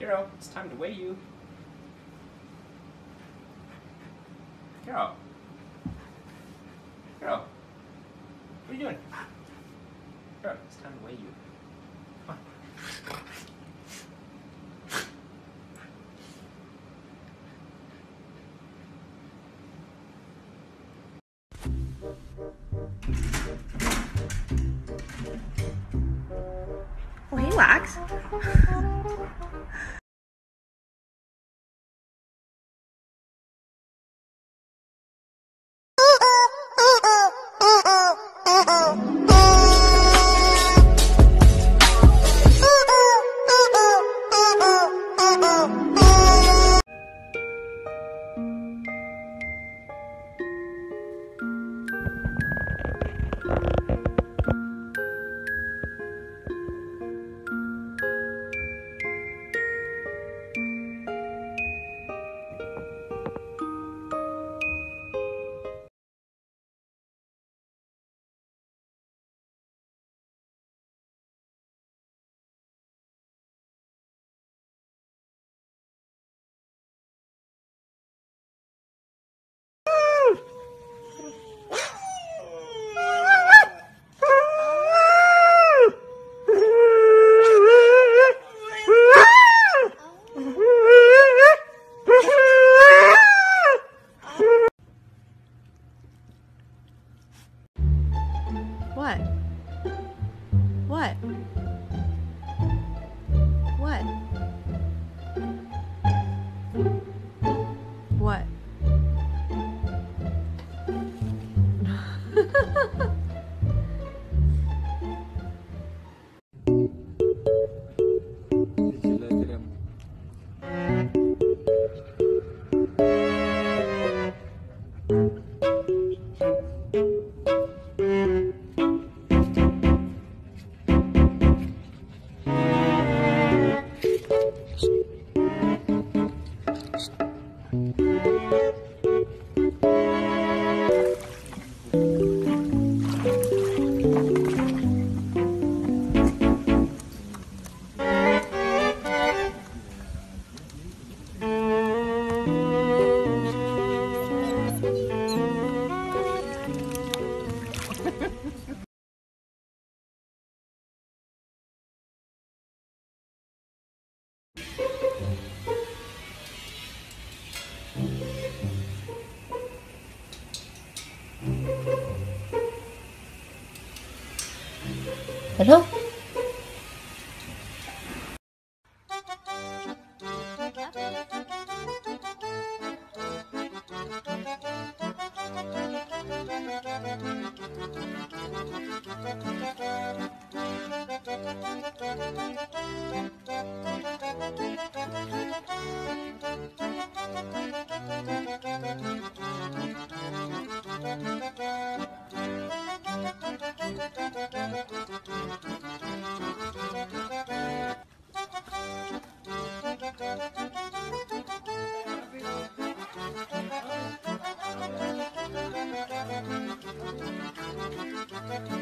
Hero, it's time to weigh you. Hero. Hero. What are you doing? Hero, it's time to weigh you. Come on. Hey, Wax. What? What? What? ¿Aló? Hello? Get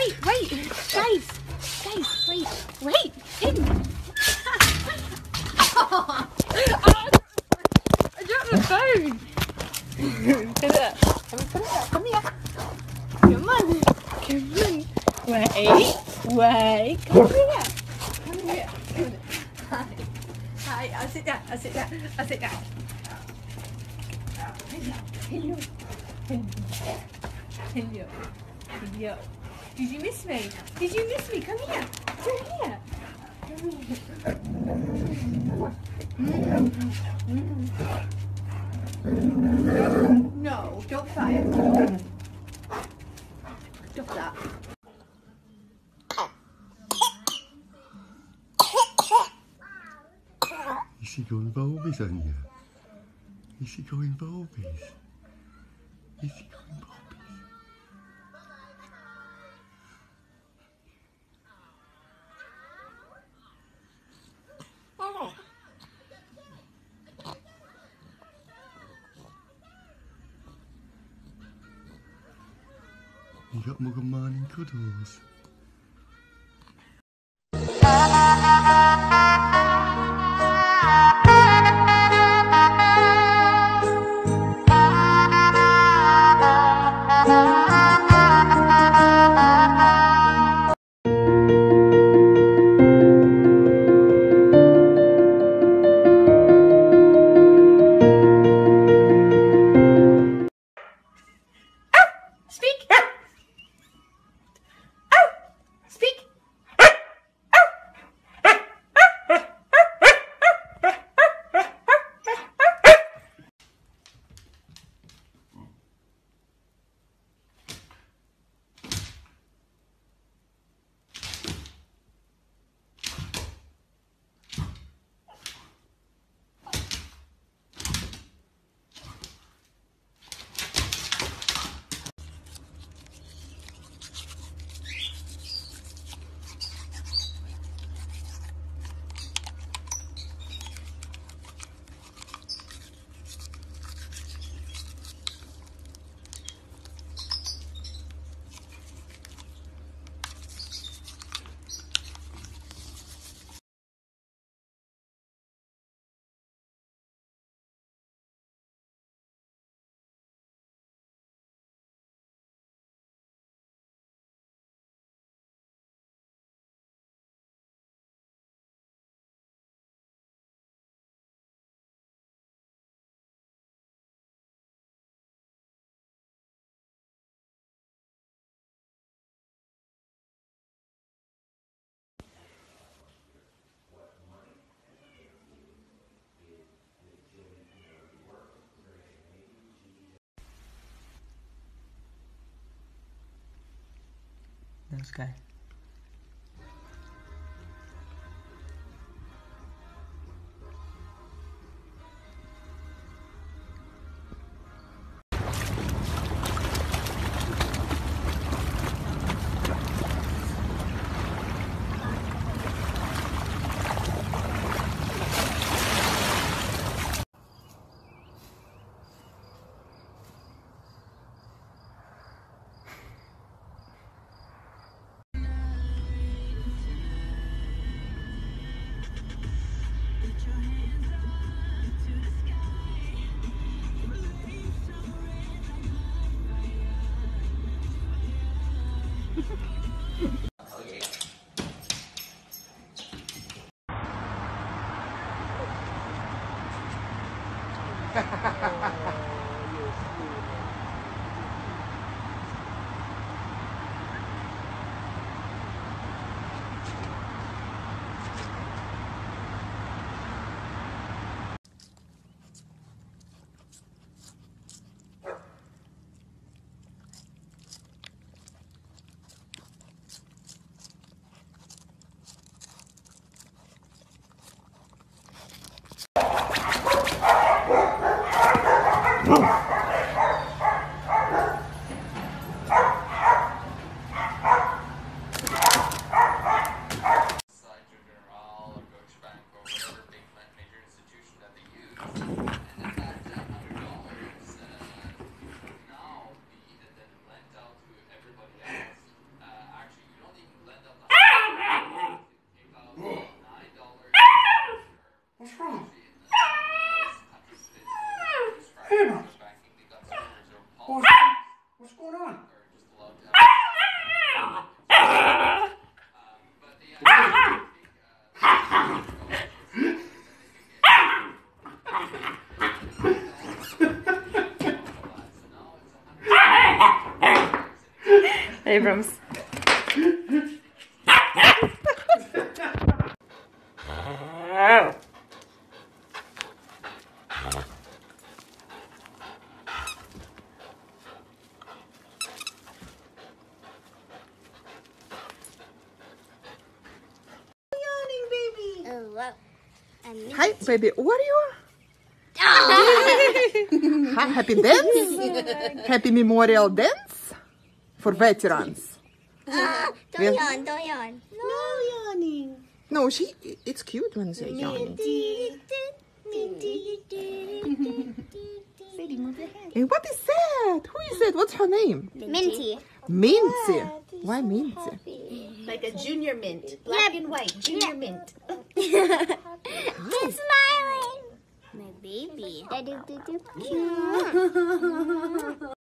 wait, wait, guys, guys, wait, wait, hidden. oh, I dropped my phone. Get up. Come here, come here. Come on, come on. Wait, wait, come here. Come here. Come Hi, hi, I'll sit down, I'll sit down, I'll sit down. Hello, hello, hello, hello. hello. Did you miss me? Did you miss me? Come here. Come here. No, don't fire. Stop that. Is he going Volbies on you? Is he going Volbies? Is he going Volbies? You got Mug and Man This guy. Abrams. Oh, wow. I Hi, baby. What are you? Hi, happy dance? happy memorial dance for veterans. Ah, don't Yeah. yawn, don't yawn. No yawning. No, she. It's cute when they yawning. Sadie, move your hand. And what is that? Who is that? What's her name? Minty. Minty. Why Minty? Like a junior mint. Black and white. Junior mint. She's smiling. My baby.